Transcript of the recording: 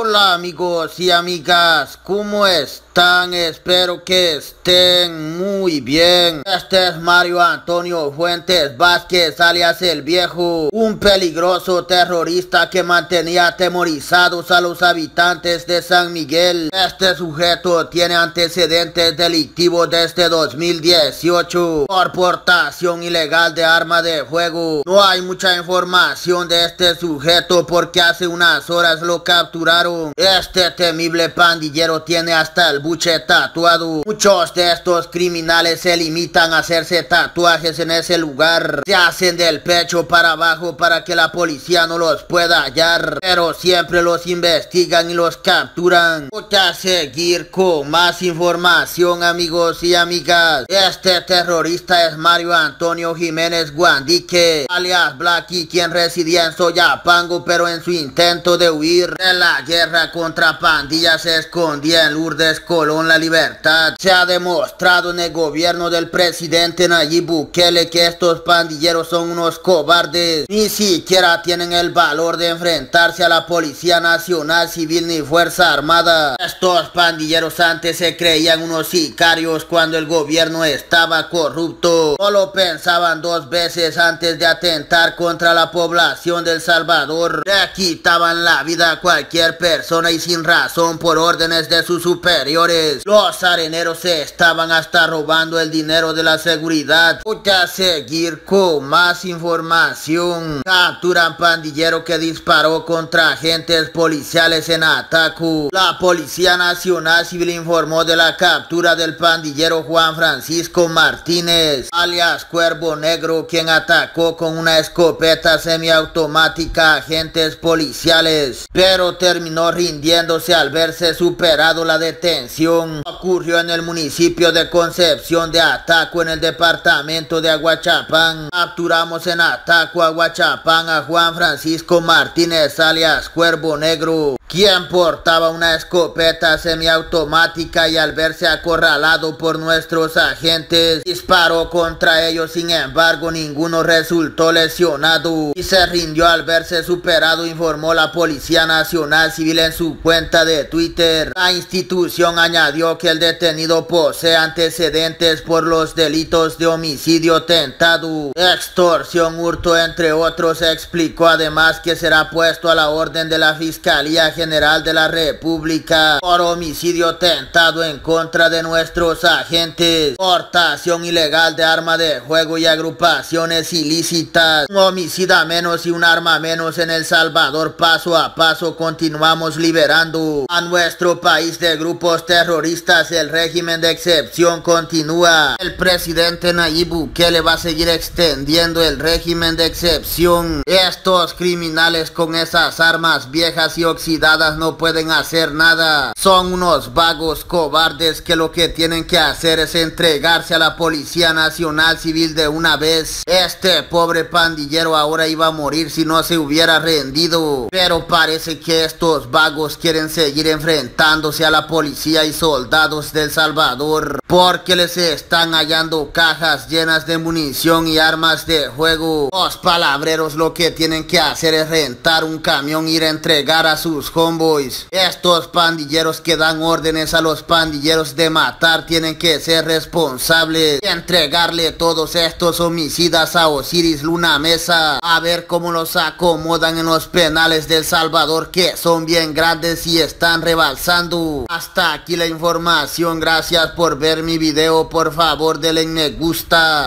Hola amigos y amigas, ¿cómo Espero que estén muy bien. Este es Mario Antonio Fuentes Vázquez alias el viejo, un peligroso terrorista que mantenía atemorizados a los habitantes de San Miguel. Este sujeto tiene antecedentes delictivos desde 2018 por portación ilegal de arma de fuego. No hay mucha información de este sujeto porque hace unas horas lo capturaron este temible pandillero tiene hasta el tatuado. Muchos de estos criminales se limitan a hacerse tatuajes en ese lugar. Se hacen del pecho para abajo para que la policía no los pueda hallar. Pero siempre los investigan y los capturan. Voy a seguir con más información amigos y amigas. Este terrorista es Mario Antonio Jiménez Guandique, alias Blacky, quien residía en Soyapango pero en su intento de huir de la guerra contra pandillas se escondía en Lourdes Colón la libertad. Se ha demostrado en el gobierno del presidente Nayib Bukele que estos pandilleros son unos cobardes. Ni siquiera tienen el valor de enfrentarse a la Policía Nacional Civil ni Fuerza Armada. Estos pandilleros antes se creían unos sicarios cuando el gobierno estaba corrupto. Solo pensaban dos veces antes de atentar contra la población del Salvador. Le quitaban la vida a cualquier persona y sin razón por órdenes de sus superiores. Los areneros se estaban hasta robando el dinero de la seguridad. Voy a seguir con más información. Capturan pandillero que disparó contra agentes policiales en Atacu. La Policía Nacional Civil informó de la captura del pandillero Juan Francisco Martínez, alias Cuervo Negro, quien atacó con una escopeta semiautomática a agentes policiales, pero terminó rindiéndose al verse superado la detención. Ocurrió en el municipio de Concepción de Ataco en el departamento de Aguachapán. Capturamos en Ataco, Aguachapán a Juan Francisco Martínez alias Cuervo Negro quien portaba una escopeta semiautomática y al verse acorralado por nuestros agentes disparó contra ellos sin embargo ninguno resultó lesionado y se rindió al verse superado informó la Policía Nacional Civil en su cuenta de Twitter. La institución añadió que el detenido posee antecedentes por los delitos de homicidio tentado, extorsión, hurto entre otros explicó además que será puesto a la orden de la Fiscalía General de la República por homicidio tentado en contra de nuestros agentes, portación ilegal de arma de juego y agrupaciones ilícitas, un homicida menos y un arma menos en El Salvador paso a paso continuamos liberando a nuestro país de grupos terroristas el régimen de excepción continúa el presidente Nayib Bukele va a seguir extendiendo el régimen de excepción estos criminales con esas armas viejas y oxidadas no pueden hacer nada. Son unos vagos cobardes que lo que tienen que hacer es entregarse a la Policía Nacional Civil de una vez. Este pobre pandillero ahora iba a morir si no se hubiera rendido. Pero parece que estos vagos quieren seguir enfrentándose a la policía y soldados del Salvador. Porque les están hallando cajas llenas de munición y armas de juego. Los palabreros lo que tienen que hacer es rentar un camión ir a entregar a sus Estos pandilleros que dan órdenes a los pandilleros de matar tienen que ser responsables. Y entregarle todos estos homicidas a Osiris Luna Mesa. A ver cómo los acomodan en los penales del Salvador que son bien grandes y están rebalsando. Hasta aquí la información, gracias por ver mi video, por favor denle me gusta.